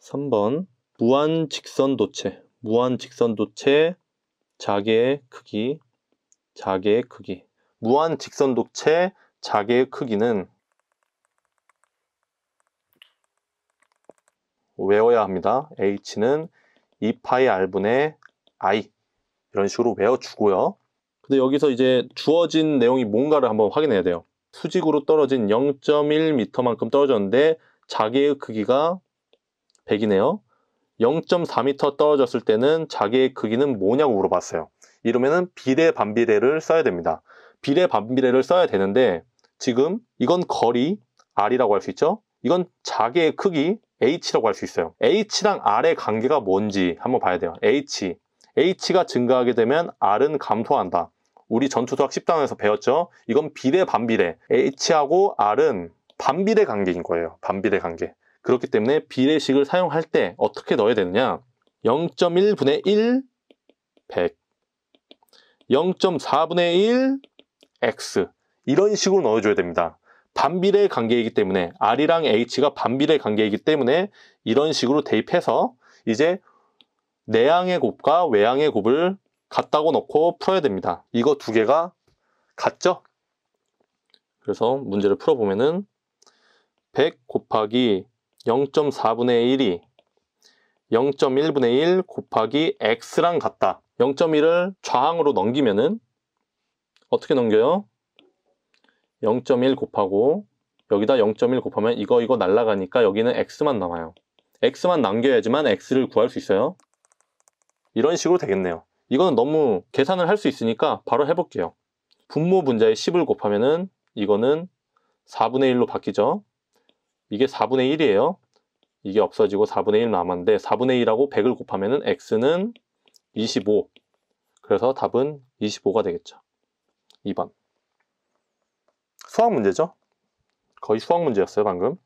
3번. 무한 직선 도체. 무한 직선 도체. 자개의 크기. 자개의 크기. 무한 직선 도체. 자개의 크기는 외워야 합니다. h는 2파이 r분의 i. 이런 식으로 외워주고요. 근데 여기서 이제 주어진 내용이 뭔가를 한번 확인해야 돼요. 수직으로 떨어진 0.1m만큼 떨어졌는데 자개의 크기가 100이네요. 0.4m 떨어졌을 때는 자개의 크기는 뭐냐고 물어봤어요. 이러면은 비례 반비례를 써야 됩니다. 비례 반비례를 써야 되는데 지금 이건 거리 r이라고 할 수 있죠. 이건 자개의 크기 h라고 할 수 있어요. h랑 r의 관계가 뭔지 한번 봐야 돼요. h h가 증가하게 되면 r은 감소한다. 우리 전투수학 10단원에서 배웠죠. 이건 비례 반비례 h하고 r은 반비례 관계인 거예요. 반비례 관계. 그렇기 때문에 비례식을 사용할 때 어떻게 넣어야 되느냐 0.1분의 1 100 0.4분의 1 x 이런 식으로 넣어줘야 됩니다. 반비례 관계이기 때문에 R이랑 H가 반비례 관계이기 때문에 이런 식으로 대입해서 이제 내항의 곱과 외항의 곱을 같다고 넣고 풀어야 됩니다. 이거 두 개가 같죠? 그래서 문제를 풀어보면은 100 곱하기 0.4분의 1이 0.1분의 1 곱하기 x랑 같다. 0.1을 좌항으로 넘기면은 어떻게 넘겨요? 0.1 곱하고 여기다 0.1 곱하면 이거 이거 날라가니까 여기는 x만 남아요. x만 남겨야지만 x를 구할 수 있어요. 이런 식으로 되겠네요. 이거는 너무 계산을 할 수 있으니까 바로 해볼게요. 분모 분자에 10을 곱하면은 이거는 4분의 1로 바뀌죠. 이게 4분의 1이에요. 이게 없어지고 4분의 1 남았는데 4분의 1하고 100을 곱하면은 x는 25. 그래서 답은 25가 되겠죠. 2번. 수학 문제죠? 거의 수학 문제였어요, 방금.